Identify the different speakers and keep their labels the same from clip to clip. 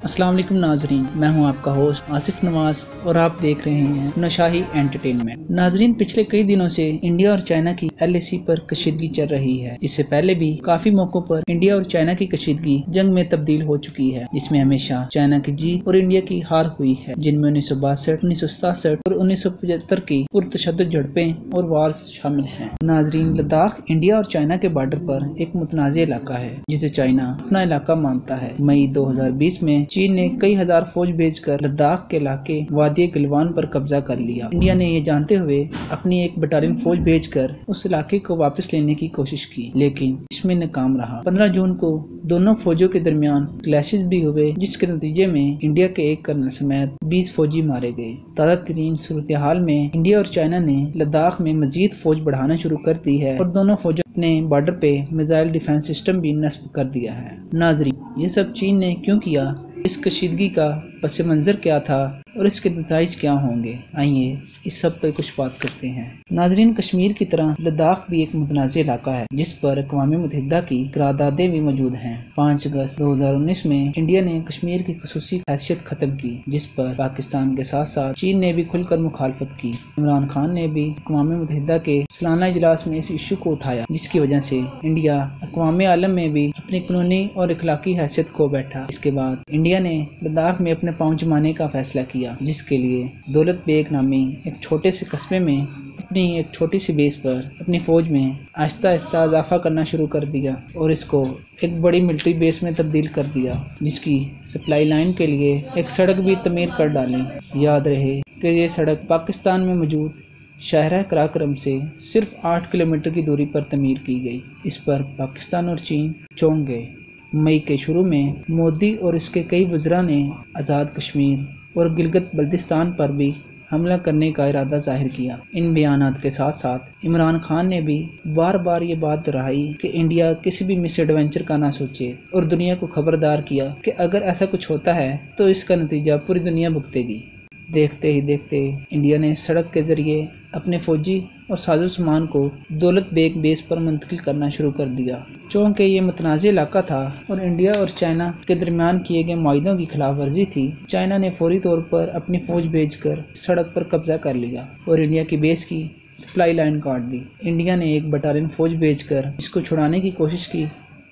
Speaker 1: अस्सलाम वालेकुम नाजरीन, मैं हूँ आपका होस्ट आसिफ नवाज़ और आप देख रहे हैं नशाही एंटरटेनमेंट नाजरीन, पिछले कई दिनों से इंडिया और चाइना की एलएसी पर कशीदगी चल रही है। इससे पहले भी काफ़ी मौकों पर इंडिया और चाइना की कशीदगी जंग में तब्दील हो चुकी है। जिसमें हमेशा चाइना की जीत और इंडिया की हार हुई है, जिनमें उन्नीस सौ बासठ, उन्नीस सौ सतासठ और उन्नीस सौ पचहत्तर की पुरतशद झड़पे और वार शामिल है। नाजरीन, लद्दाख, इंडिया और चाइना के बॉर्डर पर एक मुतनाज़ इलाका है, जिसे चाइना अपना इलाका मानता है। मई दो हज़ार बीस में चीन ने कई हज़ार फौज भेजकर लद्दाख के इलाके वादी गलवान पर कब्जा कर लिया। इंडिया ने ये जानते हुए अपनी एक बटालियन फौज भेजकर उस इलाके को वापस लेने की कोशिश की, लेकिन इसमें नाकाम रहा। 15 जून को दोनों फौजों के दरमियान क्लैशेस भी हुए, जिसके नतीजे में इंडिया के एक कर्नल समेत 20 फौजी मारे गए। ताज़ा तरीन सूरत हाल में इंडिया और चाइना ने लद्दाख में मजीद फौज बढ़ाना शुरू कर दी है और दोनों फौजों ने बॉर्डर पे मिसाइल डिफेंस सिस्टम भी नस्ब कर दिया है। नाजरी ये सब चीन ने क्यों किया? इस कशीदगी का पस मंज़र क्या था? और इसके नतज क्या होंगे? आइए इस सब पे कुछ बात करते हैं। नाजरीन, कश्मीर की तरह लद्दाख भी एक मुतनाज़ इलाका है, जिस पर अकवा मुतहदा की करारदादें भी मौजूद हैं। पाँच अगस्त दो हज़ार उन्नीस में इंडिया ने कश्मीर की खसूसी हैसियत खत्म की, जिस पर पाकिस्तान के साथ साथ चीन ने भी खुलकर मुखालफत की। इमरान खान ने भी अकवा मुतहदा के सालाना इजलास में इस इशू को उठाया, जिसकी वजह से इंडिया अकवा आलम में भी अपनी कानूनी और इखलाकी हैसियत खो बैठा। इसके बाद इंडिया ने लद्दाख में अपने पाँव जमाने का फैसला किया। किया, जिसके लिए दौलत बेग नामी एक छोटे से कस्बे में अपनी एक छोटी सी बेस पर अपनी फ़ौज में आहिस्ता आहिस्ता इजाफा करना शुरू कर दिया और इसको एक बड़ी मिलिट्री बेस में तब्दील कर दिया, जिसकी सप्लाई लाइन के लिए एक सड़क भी तमीर कर डाली। याद रहे कि ये सड़क पाकिस्तान में मौजूद शहर कराक्रम से सिर्फ़ आठ किलोमीटर की दूरी पर तमीर की गई। इस पर पाकिस्तान और चीन चौंक गए। मई के शुरू में मोदी और इसके कई वज्रा ने आज़ाद कश्मीर और गिलगित बल्तिस्तान पर भी हमला करने का इरादा ज़ाहिर किया। इन बयान के साथ साथ इमरान खान ने भी बार बार ये बात दोहराई कि इंडिया किसी भी मिस एडवेंचर का ना सोचे और दुनिया को खबरदार किया कि अगर ऐसा कुछ होता है तो इसका नतीजा पूरी दुनिया भुगतेगी। देखते ही देखते इंडिया ने सड़क के ज़रिए अपने फौजी और साजो सामान को दौलत बेग बेस पर मुंतकिल करना शुरू कर दिया। चूँकि ये मतनाज़ इलाका था और इंडिया और चाइना के दरमियान किए गए माहों की खिलाफ वर्जी थी, चाइना ने फौरी तौर पर अपनी फ़ौज भेजकर सड़क पर कब्जा कर लिया और इंडिया की बेस की सप्लाई लाइन काट दी। इंडिया ने एक बटालियन फ़ौज भेजकर इसको छुड़ाने की कोशिश की,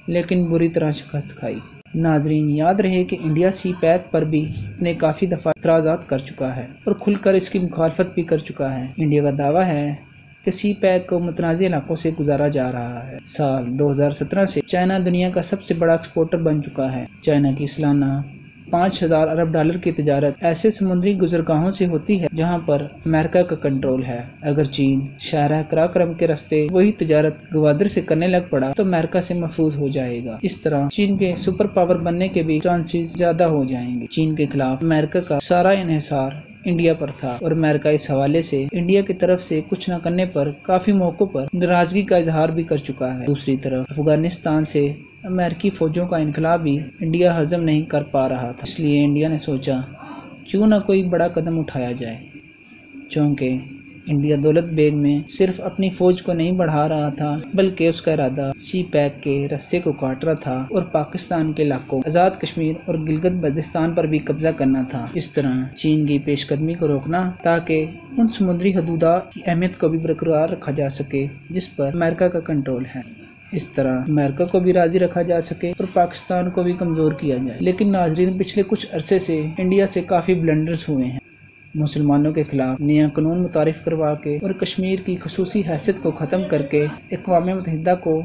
Speaker 1: लेकिन बुरी तरह शिकस्त खाई। नाजरीन, याद रहे कि इंडिया सी पैक पर भी ने काफ़ी दफ़ा इतराज़ात कर चुका है और खुलकर इसकी मुखालफत भी कर चुका है। इंडिया का दावा है कि सी पैक को मुतनाज़ इलाकों से गुजारा जा रहा है। साल 2017 से चाइना दुनिया का सबसे बड़ा एक्सपोर्टर बन चुका है। चाइना की सालाना पाँच हज़ार अरब डॉलर की तजारत ऐसे समुद्री गुजरगाहों से होती है जहाँ पर अमेरिका का कंट्रोल है। अगर चीन शाहरा कराक्रम के रास्ते वही तजारत गवादर से करने लग पड़ा तो अमेरिका से महफूज हो जाएगा। इस तरह चीन के सुपर पावर बनने के भी चांसेस ज़्यादा हो जाएँगे। चीन के खिलाफ अमेरिका का सारा इन्हिसार इंडिया पर था और अमेरिका इस हवाले से इंडिया की तरफ़ से कुछ न करने पर काफ़ी मौकों पर नाराज़गी का इजहार भी कर चुका है। दूसरी तरफ़ अफ़गानिस्तान से अमेरिकी फौजों का इनकलाब भी इंडिया हजम नहीं कर पा रहा था, इसलिए इंडिया ने सोचा, क्यों ना कोई बड़ा कदम उठाया जाए। चूँकि इंडिया दौलत बेग में सिर्फ़ अपनी फौज को नहीं बढ़ा रहा था, बल्कि उसका इरादा सी पैक के रस्ते को काट रहा था और पाकिस्तान के इलाकों, आज़ाद कश्मीर और गिलगित बल्तिस्तान पर भी कब्जा करना था। इस तरह चीन की पेशकदमी को रोकना, ताकि उन समुद्री हदूदा की अहमियत को भी बरकरार रखा जा सके, जिस पर अमेरिका का कंट्रोल है। इस तरह अमेरिका को भी राज़ी रखा जा सके और पाकिस्तान को भी कमज़ोर किया जाए। लेकिन नाजरीन पिछले कुछ अरसे से इंडिया से काफ़ी ब्लंडर्स हुए हैं। मुसलमानों के खिलाफ नया कानून मुतारफ़ करवा के और कश्मीर की खसूसी हैसियत को ख़त्म करके अकवा मुतहदा को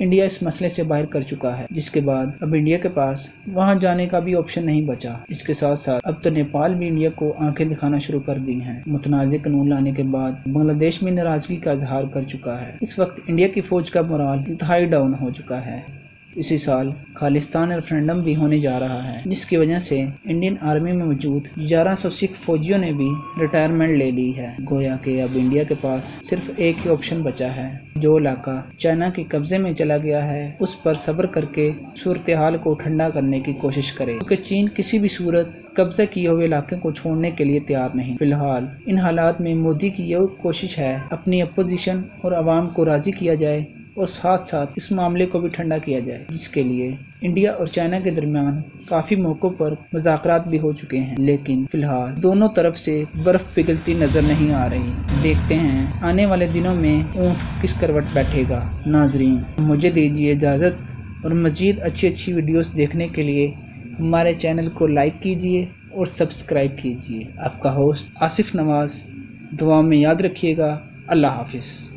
Speaker 1: इंडिया इस मसले से बाहर कर चुका है। जिसके बाद अब इंडिया के पास वहाँ जाने का भी ऑप्शन नहीं बचा। इसके साथ साथ अब तो नेपाल भी इंडिया को आँखें दिखाना शुरू कर दी हैं। मुतनाज़ कानून लाने के बाद बांग्लादेश में नाराज़गी का इजहार कर चुका है। इस वक्त इंडिया की फौज का मोराल इंतहाई डाउन हो चुका है। इसी साल खालिस्तान रेफरेंडम भी होने जा रहा है, जिसकी वजह से इंडियन आर्मी में मौजूद 1100 सिख फौजियों ने भी रिटायरमेंट ले ली है। गोया के अब इंडिया के पास सिर्फ़ एक ही ऑप्शन बचा है। जो इलाका चाइना के कब्जे में चला गया है, उस पर सब्र करके सूरत हाल को ठंडा करने की कोशिश करे, क्योंकि चीन किसी भी सूरत कब्जा किए हुए इलाके को छोड़ने के लिए तैयार नहीं। फ़िलहाल, इन हालात में मोदी की यह कोशिश है, अपनी अपोजिशन और आवाम को राज़ी किया जाए। और साथ साथ इस मामले को भी ठंडा किया जाए, जिसके लिए इंडिया और चाइना के दरमियान काफ़ी मौकों पर मुजाकरात भी हो चुके हैं। लेकिन फ़िलहाल दोनों तरफ़ से बर्फ़ पिघलती नज़र नहीं आ रही। देखते हैं आने वाले दिनों में ऊँट किस करवट बैठेगा। नाजरीन, मुझे दीजिए इजाज़त और मज़ीद अच्छी अच्छी वीडियोस देखने के लिए हमारे चैनल को लाइक कीजिए और सब्सक्राइब कीजिए। आपका होस्ट आसिफ नवाज़, दुआ में याद रखिएगा। अल्लाह हाफिज़।